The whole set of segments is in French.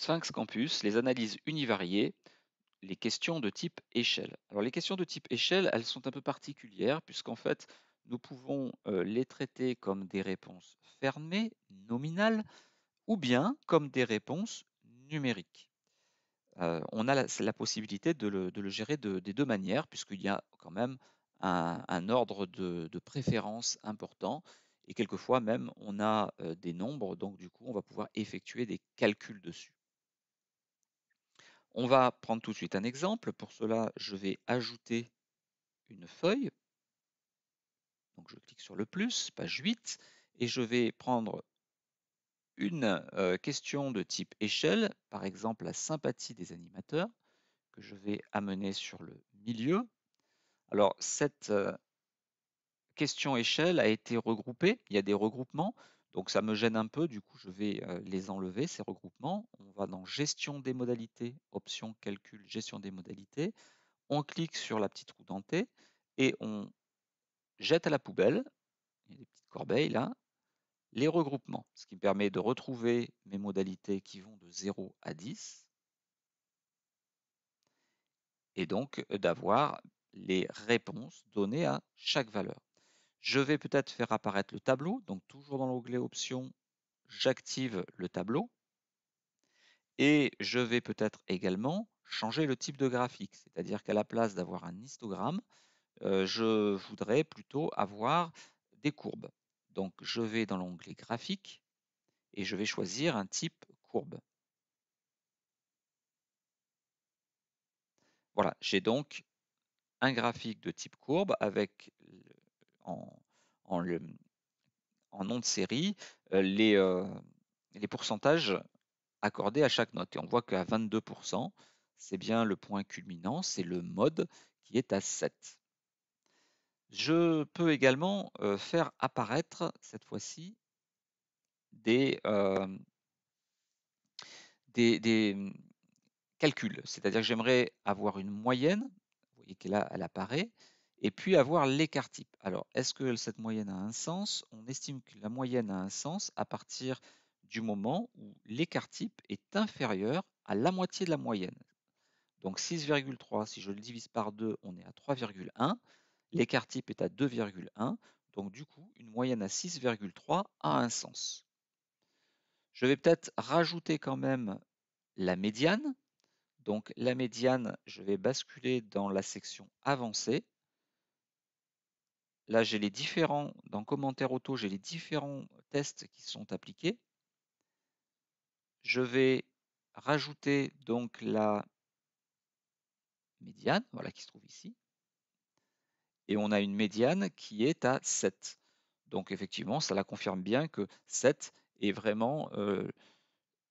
Sphinx Campus, les analyses univariées, les questions de type échelle. Alors les questions de type échelle, elles sont un peu particulières puisqu'en fait, nous pouvons euh, les traiter comme des réponses fermées, nominales, ou bien comme des réponses numériques. Euh, on a la, possibilité de le, gérer des deux manières puisqu'il y a quand même un, ordre de, préférence important et quelquefois même on a euh, des nombres, donc du coup on va pouvoir effectuer des calculs dessus. On va prendre tout de suite un exemple. Pour cela, je vais ajouter une feuille. Donc je clique sur le plus, page 8, et je vais prendre une euh, question de type échelle, par exemple la sympathie des animateurs, que je vais amener sur le milieu. Alors cette euh, question échelle a été regroupée, il y a des regroupements, donc ça me gêne un peu, du coup je vais les enlever, ces regroupements. On va dans gestion des modalités, option calcul, gestion des modalités. On clique sur la petite roue dentée et on jette à la poubelle, il y a des petites corbeilles là, les regroupements, ce qui me permet de retrouver mes modalités qui vont de 0 à 10 et donc d'avoir les réponses données à chaque valeur. Je vais peut-être faire apparaître le tableau. Donc toujours dans l'onglet options, j'active le tableau. Et je vais peut-être également changer le type de graphique. C'est-à-dire qu'à la place d'avoir un histogramme, euh, je voudrais plutôt avoir des courbes. Donc je vais dans l'onglet graphique et je vais choisir un type courbe. Voilà, j'ai donc un graphique de type courbe avec en, nom de série euh, les, euh, les pourcentages accordés à chaque note. Et on voit qu'à 22%, c'est bien le point culminant, c'est le mode qui est à 7. Je peux également euh, faire apparaître cette fois-ci des, des, des, calculs. C'est-à-dire que j'aimerais avoir une moyenne, vous voyez qu'elle elle apparaît, et puis avoir l'écart type. Alors, est-ce que cette moyenne a un sens? On estime que la moyenne a un sens à partir du moment où l'écart type est inférieur à la moitié de la moyenne. Donc 6,3, si je le divise par 2, on est à 3,1. L'écart type est à 2,1. Donc du coup, une moyenne à 6,3 a un sens. Je vais peut-être rajouter quand même la médiane. Donc la médiane, je vais basculer dans la section avancée. Là, j'ai les différents, dans commentaires auto, j'ai les différents tests qui sont appliqués. Je vais rajouter donc la médiane, voilà qui se trouve ici. Et on a une médiane qui est à 7. Donc effectivement, ça la confirme bien que 7 est vraiment euh,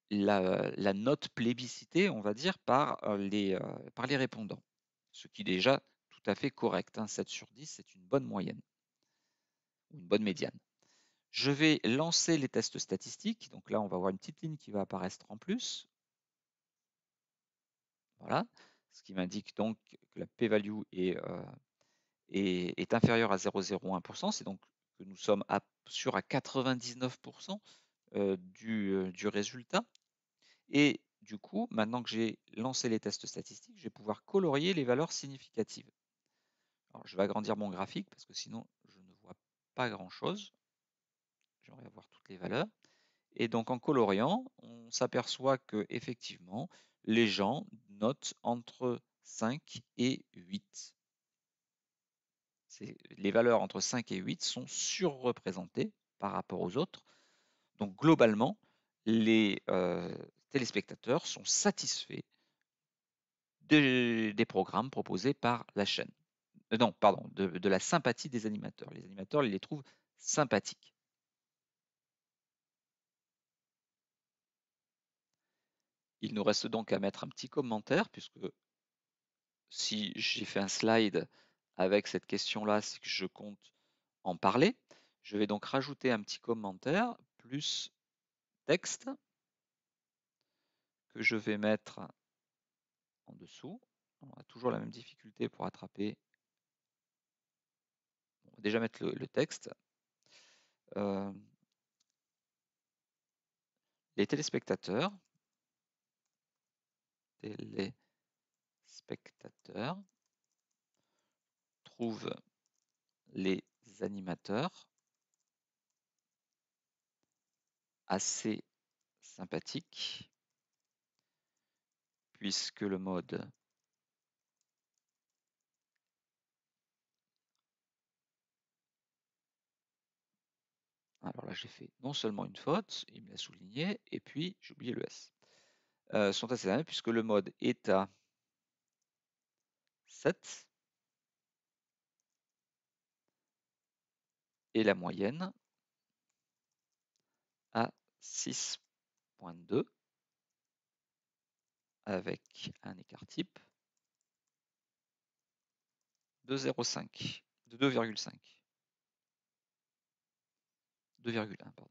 la, note plébiscitée, on va dire, par euh, les, euh, par les répondants. Ce qui est déjà tout à fait correct. 7 hein. sur 10, c'est une bonne moyenne une bonne médiane. Je vais lancer les tests statistiques. Donc là, on va voir une petite ligne qui va apparaître en plus. Voilà, ce qui m'indique donc que la p-value est, euh, est, inférieure à 0,01%. C'est donc que nous sommes à, sur à 99% euh, du, euh, du résultat. Et du coup, maintenant que j'ai lancé les tests statistiques, je vais pouvoir colorier les valeurs significatives. Je vais agrandir mon graphique parce que sinon, grand-chose. J'aimerais avoir toutes les valeurs. Et donc en coloriant, on s'aperçoit que effectivement, les gens notent entre 5 et 8. Les valeurs entre 5 et 8 sont surreprésentées par rapport aux autres. Donc globalement, les euh, téléspectateurs sont satisfaits des programmes proposés par la chaîne. Euh, non, pardon, de, la sympathie des animateurs. Les animateurs, ils les trouvent sympathiques. Il nous reste donc à mettre un petit commentaire, puisque si j'ai fait un slide avec cette question-là, c'est que je compte en parler. Je vais donc rajouter un petit commentaire plus texte que je vais mettre en dessous. On a toujours la même difficulté pour attraper déjà mettre le, texte. Euh, les téléspectateurs. Téléspectateurs, trouve les animateurs. Assez sympathiques, puisque le mode Alors là, j'ai fait non seulement une faute, il me l'a souligné, et puis j'ai oublié le S. Euh, sont assez simples puisque le mode est à 7 et la moyenne à 6.2 avec un écart type de 0,5, de 2,5. 2,1 pardon.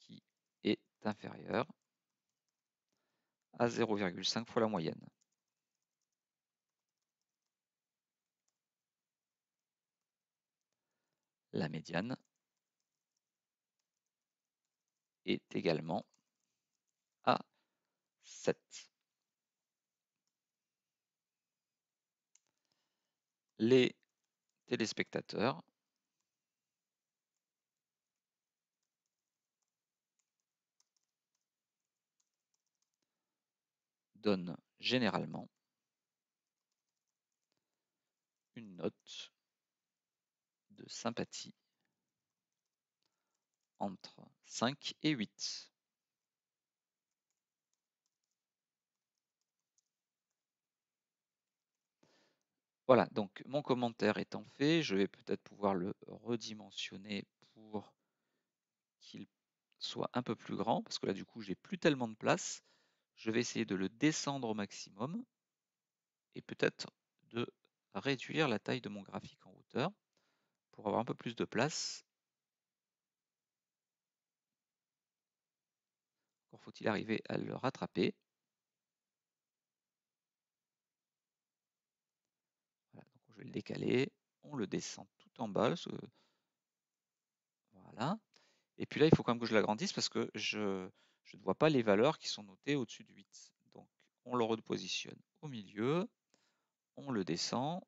Qui est inférieur à 0,5 fois la moyenne. La médiane est également à 7. Les téléspectateurs donnent généralement une note de sympathie entre 5 et 8. Voilà, donc mon commentaire étant fait, je vais peut-être pouvoir le redimensionner pour qu'il soit un peu plus grand, parce que là du coup j'ai plus tellement de place. Je vais essayer de le descendre au maximum et peut-être de réduire la taille de mon graphique en hauteur pour avoir un peu plus de place. Encore faut-il arriver à le rattraper. Je on le descend tout en bas. Voilà. Et puis là, il faut quand même que je l'agrandisse parce que je, ne vois pas les valeurs qui sont notées au-dessus de 8. Donc, on le repositionne au milieu, on le descend,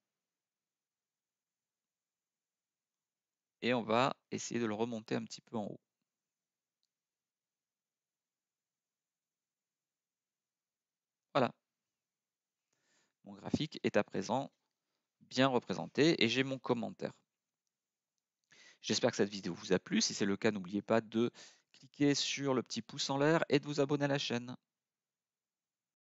et on va essayer de le remonter un petit peu en haut. Voilà. Mon graphique est à présent bien représenté et j'ai mon commentaire. J'espère que cette vidéo vous a plu. Si c'est le cas, n'oubliez pas de cliquer sur le petit pouce en l'air et de vous abonner à la chaîne.